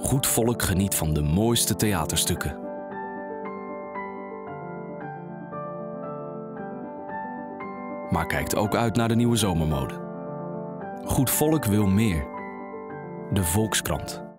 Goed Volk geniet van de mooiste theaterstukken. Maar kijkt ook uit naar de nieuwe zomermode. Goed Volk wil meer. De Volkskrant.